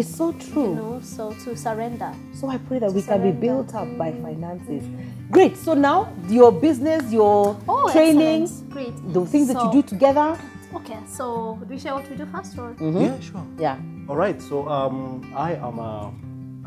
It's so true. You know, so to surrender. So I pray that we can be built up by finances. Great. So now your business, your Oh, training, excellent. Great. the things that you do together. Okay, so do we share what we do first, or Yeah, sure. Yeah. All right. So um, I am a,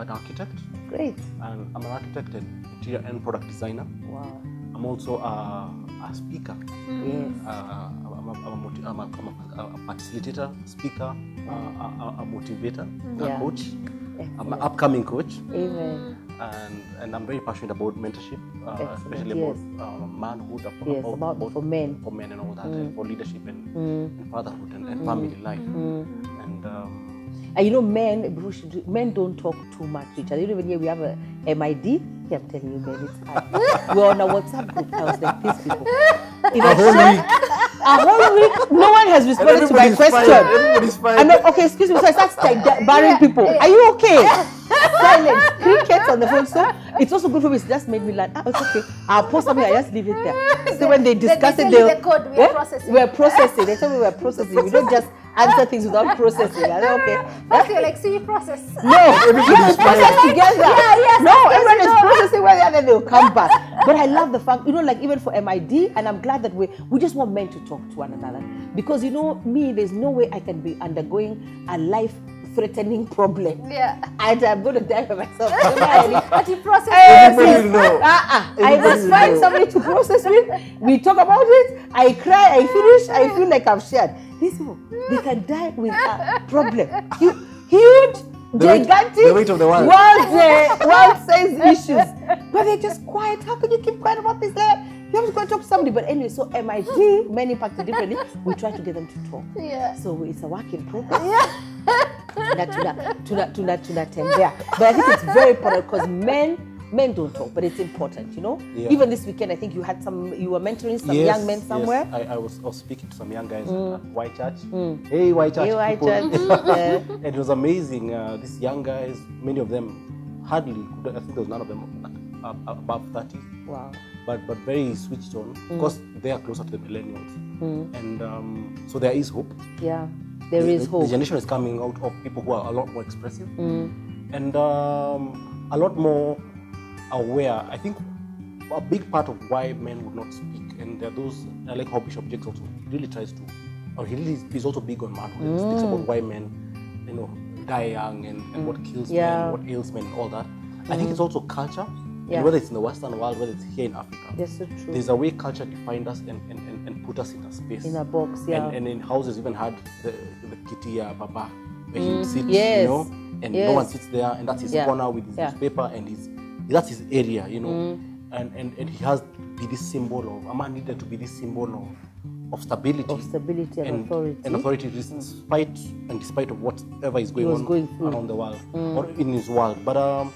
an architect, Great. and I'm an architect and interior and product designer. Wow. I'm also a, a speaker. Yes. Uh, I'm, a, I'm, a, moti- I'm, a, I'm a, a facilitator, speaker, uh, a, a, a motivator, a coach. I'm an upcoming coach, Amen. and, and I'm very passionate about mentorship, uh, especially yes. about uh, manhood, about, Yes, about for men. for men and all that, and for leadership and, Mm. and fatherhood and, and family life. Mm. And um, And you know, men, men don't talk too much to each other. You know, even here we have a MID. Yeah, I'm telling you, men, it's hard. We're on a WhatsApp group. I was like, these people. If I whole week. A whole week, no one has responded to my question. fine. Everybody's fine. I'm not, okay, excuse me. So I start like, barring people. Are you okay? Silence. Crickets on the phone. So it's also good for me. It just made me like, ah, it's okay. I'll post something. I just leave it there. So when they they discuss it, they'll the code, we are processing. We're processing. They tell me we're processing. We don't just answer things without processing. I okay. I feel like see you process. No, everybody's process together. Yeah, yes, No, everyone is processing and then they'll come back. But I love the fact, you know, like even for MID, and I'm glad that we we just want men to talk to one another. Because you know, me, there's no way I can be undergoing a life threatening problem. Yeah. And I'm gonna die by myself. I don't know any- But you process. Everybody know. Uh-uh. I Everybody must find know. somebody to process with. We talk about it. I cry. I finish. I feel like I've shared. These people, they can die with a problem. Hu- Huge, The weight- gigantic, the weight of the world. world, uh, world size issues. But they're just quiet. How can you keep quiet about this? Like, you have to go and talk to somebody. But anyway, so MIT, many impacted differently. We try to get them to talk. Yeah. So it's a work in progress. Na tuna tuna tuna tunatembea but i think it's very important because men men don't talk but it's important you know Yeah. even this weekend i think you had some you were mentoring some Yes, young men yes. somewhere I, I, was, I was speaking to some young guys mm. at White Church. Mm. Hey, White Church. Hey, White people. Church. Mm. Yeah. and it was amazing. Uh, these young guys, many of them hardly, I think there was none of them above 30, wow but, but very switched on. Of course, they are closer to the millennials. And um, so there is hope. yeah there the, is hope The generation is coming out of people who are a lot more expressive Mm. and um, a lot more aware. I think a big part of why men would not speak, and there are those, I like how Bishop Jakes also really tries to, or he really is, he's also big on manhood. He speaks about why men, you know, die young and, and what kills Mm. Yeah. Mm. men, what ails men, and all that. I think it's also culture, Yeah. and whether it's in the Western world, whether it's here in Africa. that's so true There's a way culture defined us and, and, and, and put us in a space. in a box yeah And, and in houses even had the, the kitia baba where he mm, sits, yes, you know, and no one sits there, and that's his Yeah, corner with his yeah. newspaper and his that's his area, you know, mm. and, and and he has to be this symbol of a man needed to be this symbol of of stability, Of stability and authority. and authority, mm. despite and despite of whatever is going on going around the world or in his world, but um.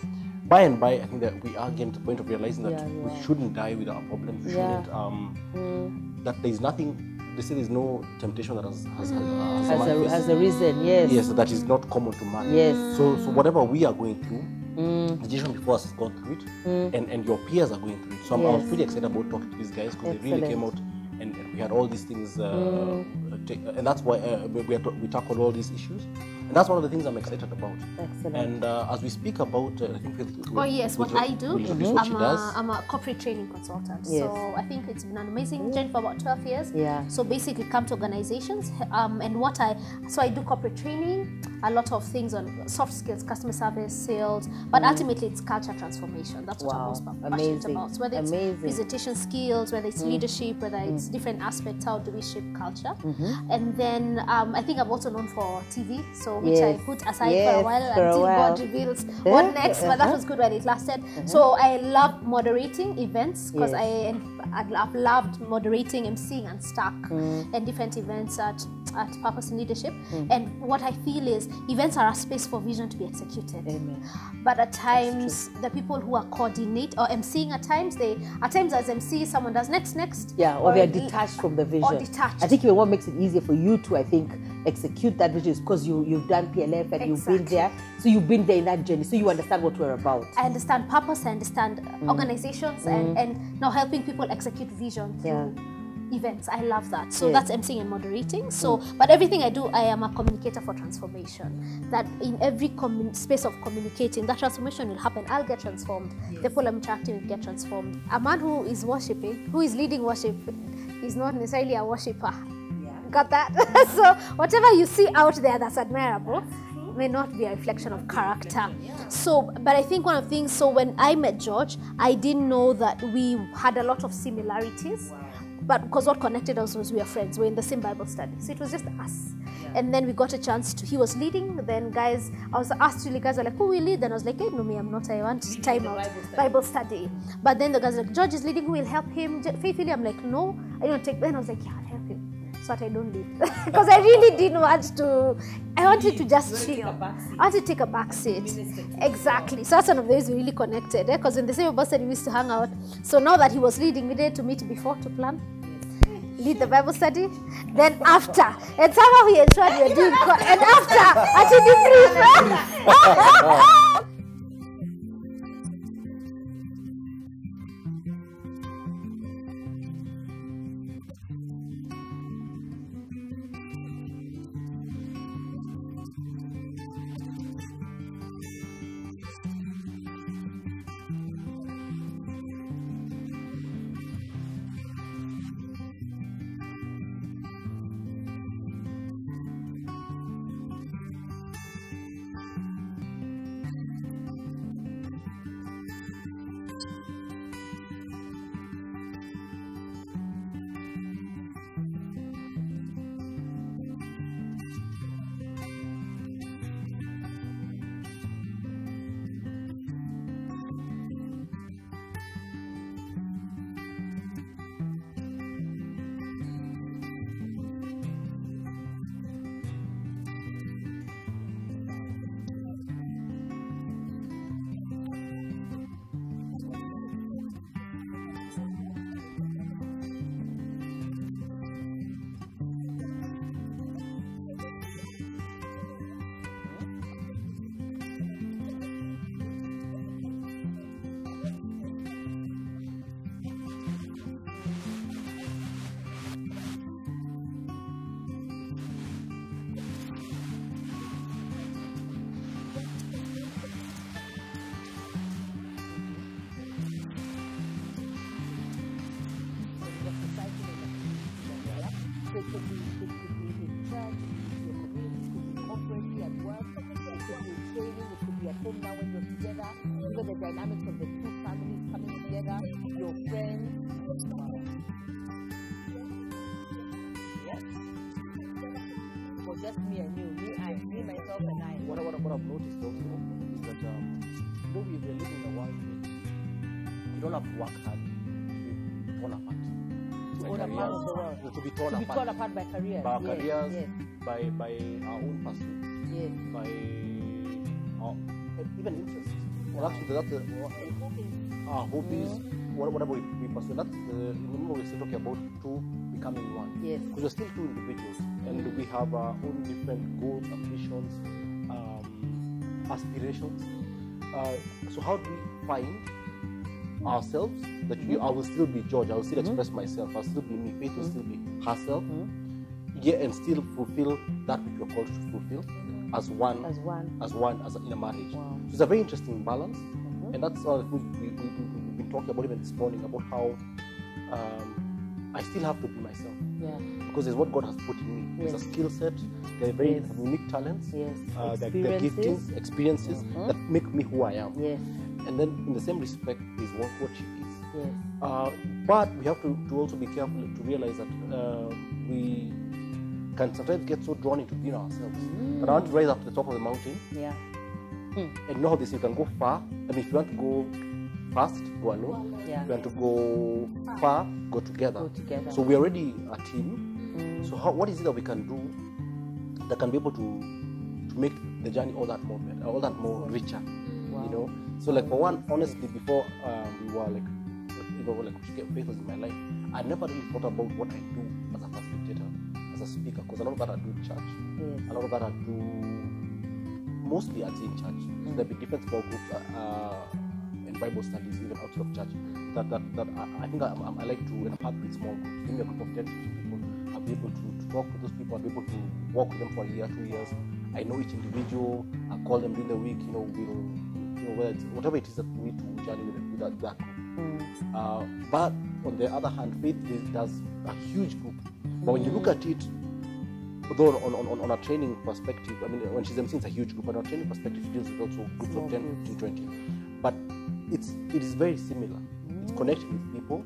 By and by, I think that we are getting to the point of realizing that Yeah, we shouldn't die with our problems. We Yeah. shouldn't um, that there is nothing. They say there's no temptation that has has, has, has as a, manifest. as a reason yes yes, that is not common to man. Yes. So, so whatever we are going through, Mm. the generation before us has gone through it, and, and your peers are going through it. So I'm, I was pretty excited about talking to these guys because they really came out and, and we had all these things, uh, Mm. And that's why uh, we, we, are we tackled all these issues, and that's one of the things I'm excited about. Excellent. And uh, as we speak about, uh, I think with, with, Oh yes, what I do, with Louise, what I'm, a, I'm a corporate training consultant. Yes. So I think it's been an amazing journey for about 12 years. Yeah. So basically, come to organizations, um, and what I so I do corporate training, a lot of things on soft skills, customer service, sales, but ultimately it's culture transformation. That's what Wow. I'm most passionate Amazing. about. So whether it's Amazing. presentation skills, whether it's leadership, whether it's different aspects, how do we shape culture? And then um, I think I'm also known for TV, so which I put aside for a while for a until while. God reveals what next. But that uh-huh. was good when it lasted. So I love moderating events because Yes. I I've loved moderating, emceeing, and stuck Mm. and different events at at Purpose in Leadership. And what I feel is events are a space for vision to be executed. Amen. But at times, the people who are coordinate or emceeing at times, they at times as MC, someone does next, next. Yeah, or, they're detached from the vision. detached. I think even what makes it easier for you to, I think, execute that vision is because you you've done PLF and you've been there, so you've been there in that journey, so you understand what we're about. I understand purpose, I understand Mm. organizations, and, and now helping people execute vision through Yeah. events. I love that. So that's emceeing and moderating. So, but everything I do, I am a communicator for transformation. That in every commun- space of communicating, that transformation will happen. I'll get transformed. The people I'm interacting with get transformed. A man who is worshiping, who is leading worship, is not necessarily a worshiper. Got that? so whatever you see out there that's admirable may not be a reflection of character. So, but I think one of the things, so when I met George, I didn't know that we had a lot of similarities. But because what connected us was we were friends, we are in the same Bible study. So it was just us. And then we got a chance to, he was leading. Then guys, I was asked really, guys are like, who will lead? And I was like, hey, no, me, I'm not. I want time out. Bible study. But then the guys were like, George is leading, who will help him? Faithfully, I'm like, no, I don't take. Then I was like, yeah, I'll help so that I don't leave. Because I really didn't want to, I wanted to just chill. I wanted to take a back seat. Exactly. So that's one of the ways we really connected. Eh? Because in the same bus that we used to hang out. So now that he was leading, we needed to meet before to plan. Lead the Bible study, then after, and somehow he ensured we were doing, and after, until the brief. Just me and you, me, I, me, myself, and I. What, I- what, I- what I've noticed also is that um, you know we, we're living in a world where you don't have to work hard to be torn apart. To By own a part of the world. To be torn To be apart. torn apart by careers. by our yes, careers, Yes, by by our own pursuits, yes. by our even interests. Well, actually, that's the, our hobbies, what- whatever we, we pursue. That's the remember we're still talking about two becoming one. Yes. Because we're still two individuals, and we have our own different goals, ambitions, um, aspirations. Uh, so how do we find ourselves? That you, I will still be George. I will still express myself. I'll still be me. Faith will still be herself. Yeah, and still fulfill that which we're called to fulfill as one, As one. as one, as a, in a marriage. Wow. So it's a very interesting balance, and that's all we, we, we, we, we've been talking about even this morning about how um, I still have to be myself Yeah. because it's what God has put in me. There's a skill set. There are very Yes. unique talents. Yes. Uh, the, the Experiences. giftings, experiences Mhm. that make me who I am. Yes. And then, in the same respect, is what, what she is. Yes. Uh, but we have to, to also be careful to realize that uh, we can sometimes get so drawn into being ourselves. But I want to rise up to the top of the mountain Yeah. and know how this you can go far. I mean, if you want to go fast, go alone. Yeah. If you want to go far, go together. Go together. So we're already a team. Mm. So how, what is it that we can do that can be able to to make the journey all that more better, all that more richer? You know. So like for one, honestly, before um, we were like, you know, like faith was in my life, I never really thought about what I do as a facilitator, as a speaker, because a lot of that I do in church. A lot of that I do mostly at in church. So there'll be different small groups uh, uh, Bible studies even outside of church. that that, that I, I think I, I, I like to impact with small groups. Give me a group of 10 15 people. I'll be able to, to talk with those people. I'll be able to work with them for a year, two years. I know each individual. I'll call them during the week. You know, we'll you know whether whatever it is that we need to journey with, with that, that group. Uh, but on the other hand, faith is, does a huge group. But when you look at it, although on, on, on, a training perspective, I mean, when she's MC, it's a huge group, but on a training perspective, she deals with also groups Small of 10, groups. 15, 20. It's, it is very similar. It's connecting with people,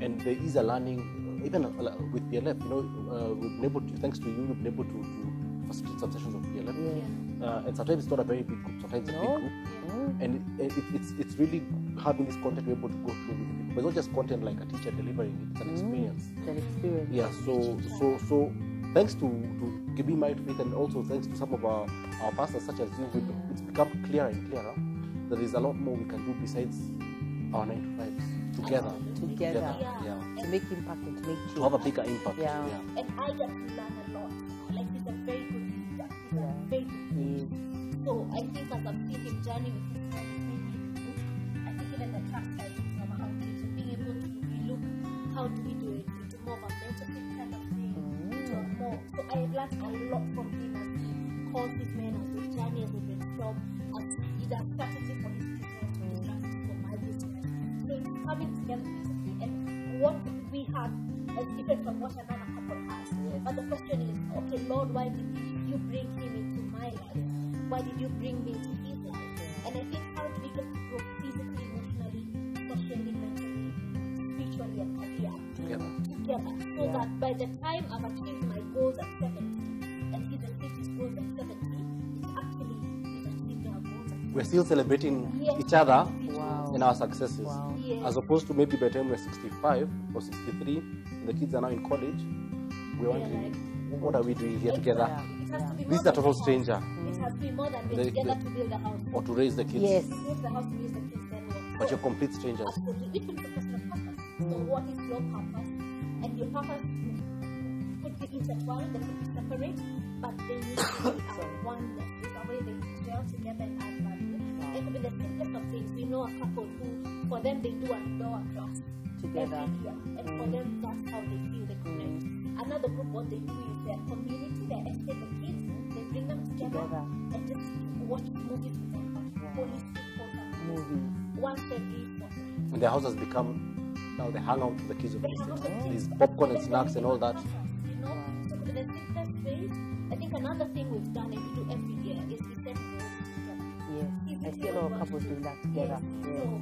and there is a learning, uh, even uh, with PLF, you know, uh, we've been able to, thanks to you, we've been able to, to facilitate some sessions of PLF. Yeah. Uh, and sometimes it's not a very big group, sometimes it's a big group. And it, it, it's, it's really having this content we're able to go through with people. But it's not just content like a teacher delivering it, it's an experience. It's an experience. Yeah, so so so thanks to to Gibi Mind Faith and also thanks to some of our, our pastors such as you, it's become clearer and clearer that there's a lot more we can do besides our nine to fives together. Ah, together. Yeah. To make impact and to make change. To have a bigger impact. Yeah. And I get to learn a lot. Like he's a very good leader. He's Yeah. a very good Yes. So I think as I've seen him journey with his friends, maybe I think even the trust side from our outreach and being able to relook how do we do it into more of a mentorship kind of thing, mm. into a more. So I have learned a lot from him as he calls his men as we journey, as we brainstorm, as he strategy for his business, does for my business. So it's coming together beautifully. And what we have is different from what another couple has. But the question is, okay, Lord, why did you bring him into my life? Why did you bring me into his life? And I think how do we get to grow physically, emotionally, socially, mentally, spiritually, and career Together. together so Yeah. that by the time I've achieved my goals at 70 We're still celebrating Yes. each other Wow. in our successes. Wow. Yes. As opposed to maybe by the time we're 65 or 63, and the kids are now in college, we're wondering, what are we doing here together? It has to This is a total the stranger. It has to be more than being together to build a house. Or to raise the kids. Yes. To raise the house, to raise the kids, then what? But you're complete strangers. Absolutely. Which is the personal purpose. So what is your purpose? And your purpose could be intertwined, they could be separate, but they need to be a oneness. It's a way they gel together and add. It could be the simplest of things. We know a couple who, for them, they do a door class Together. every year. And for them, that's how they feel they connect. Mm. Another group, what they do is their community, their estate, the kids, they bring them together, Together. and just watch movies with them. Holistic program. Movies. Once every fortnight. And the house has become now the hangout with the kids of They the have estate. popcorn and snacks and all that. You know, so in the simplest ways, I think another thing we've done and we do every Yes. I see a lot of couples doing that together. Yes. Yes. So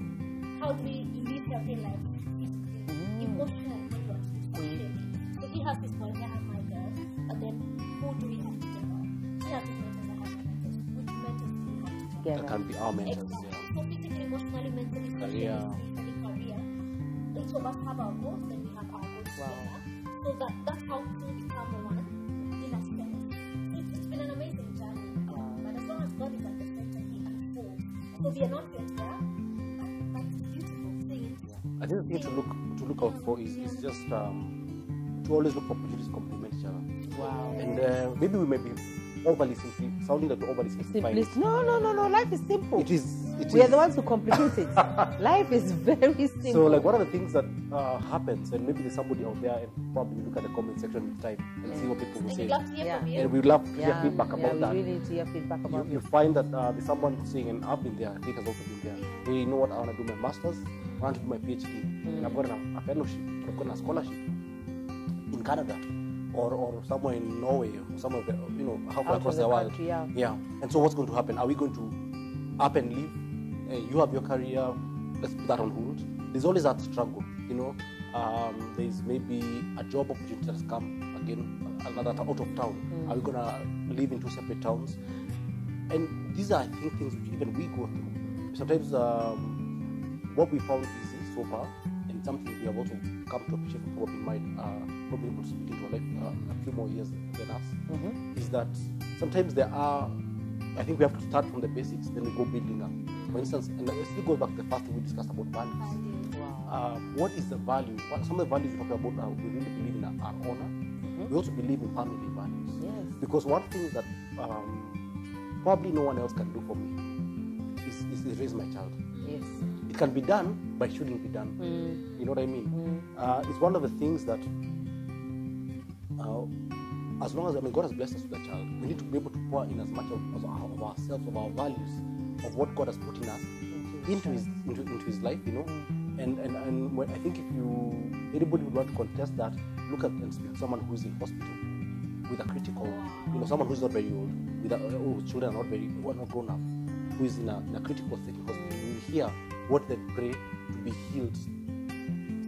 how do we live healthy life physically, emotionally, socially? So he has his boys, I have my girls, but then who do we have together? He has his mentors, I have my mentors. Which mentors do we have together? That Together. can be our mentors. Exactly. Yeah. So physically, emotionally, mentally, socially, Career. spiritually, career. Each of us have our goals, then we have our goals Wow. together. So that that's how two become unfolds. So we are not yet there, but, but it's beautiful seeing it. I think the thing to look to look out for is, is just um, to always look for opportunities to complement each other. Wow. And uh, maybe we may be overly simply sounding that we're overly simplifying. Simplest. No, no, no, no. Life is simple. It is. It we is. are the ones who complicate it. Life is very simple. So, like, one of the things that uh, happens, and maybe there's somebody out there, and probably look at the comment section with time and see what people will And say. we'd love to hear Yeah. from you. And we'd love to hear yeah, feedback yeah, about we that. really need to hear feedback you, about you it. find that uh, there's someone saying, and I've been there, Kate has also been there. Hey, you know what? I want to do my master's, I want to do my PhD, and I've got a, a fellowship, I've got a scholarship in Canada, or, or somewhere in Norway, or somewhere, you know, halfway Out across the the, world. country, yeah. Yeah. And so, what's going to happen? Are we going to up and leave? Uh, you have your career, let's put that on hold. There's always that struggle, you know. Um, there's maybe a job opportunity that's come again, another out of town. Are we gonna live in two separate towns? And these are, I think, things which even we go through. Sometimes um, what we found easy so far, and something we have also come to appreciate from what we might uh, probably able to speak into our life uh, a few more years than us, is that sometimes there are, I think we have to start from the basics, then we go building up. For instance, and it still goes back to the first thing we discussed about values. Wow. Uh, what is the value? What, some of the values we talk about are we really believe in our, honor. We also believe in family values. Yes. Because one thing that um, probably no one else can do for me is, is, is raise my child. Yes. it can be done, but it shouldn't be done. You know what I mean? Uh, it's one of the things that, uh, as long as I mean, God has blessed us with a child, we need to be able to pour in as much of, of, of ourselves, of our values, of what God has put in us into his into, into his life. You know, mm. and and and when, I think if you anybody would want to contest that, look at and speak to someone who is in hospital with a critical, you know, someone who's not very old, with a, or children are not very, who are not grown up, who is in a, in a critical state in hospital. You will hear what they pray to be healed.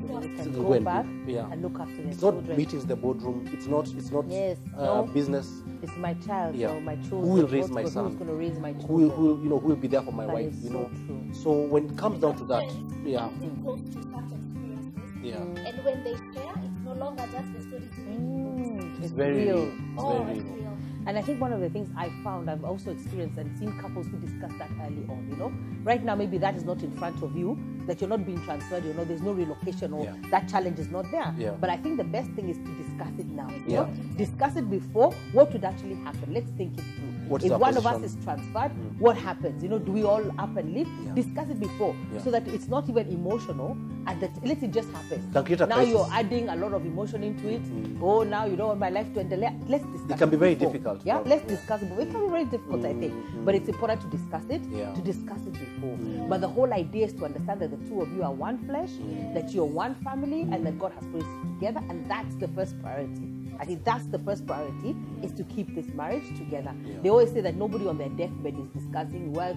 So they can go go and back yeah. and look after their It's not children. meetings the boardroom. It's not. It's not Yes, uh, no. business. It's my child Yeah. or my children. Who will raise my son? Who's going to raise my children? Who will, who will, you know, who will be there for my That wife? is You so know. true. So when it comes down to that, yeah, Everything goes through such experiences. yeah, And when they share, it's no longer just the story. Mm, it's it's very real. real. It's Oh, very it's real. And I think one of the things I found, I've also experienced and seen couples who discuss that early on, you know. Right now, maybe that is not in front of you, that you're not being transferred, you know, there's no relocation or Yeah. that challenge is not there. Yeah. But I think the best thing is to discuss it now. You Yeah. know? Discuss it before, what would actually happen? Let's think it through. What's if one of us is transferred, hmm. what happens? You know, do we all up and leave? Yeah. Discuss it before Yeah. so that it's not even emotional and that let it just happen. Can create a now crisis. you're adding a lot of emotion into it. Hmm. Oh, now you don't want my life to end. Let's discuss It can be very before. difficult. Yeah, let's discuss it. It can be very difficult, I think, hmm. but it's important to discuss it. Yeah. To discuss it before. But the whole idea is to understand that the two of you are one flesh, that you're one family, and that God has put us together, and that's the first priority. I think that's the first priority is to keep this marriage together. Yeah. They always say that nobody on their deathbed is discussing work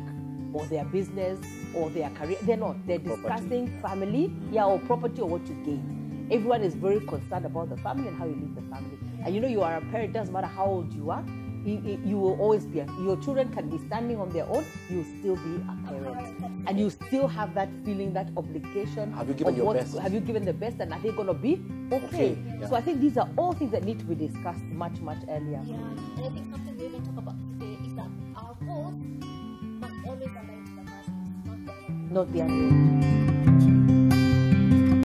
or their business or their career. They're not. They're Property. discussing family, yeah, or property or what you gain. Everyone is very concerned about the family and how you leave the family. And you know, you are a parent, doesn't matter how old you are, you, you- will always be, a, your children can be standing on their own, you will still be a parent. And you still have that feeling, that obligation. Have you given your what- best? Have you given the best and are they going to be okay? Okay, yeah. So I think these are all things that need to be discussed much, much earlier. Yeah. And I think something we even talk about today is that our goals must always align to the past, not the other. Not the other way.